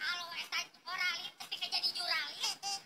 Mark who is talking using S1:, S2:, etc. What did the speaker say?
S1: kalau saya juralis tapi saya jadi juralis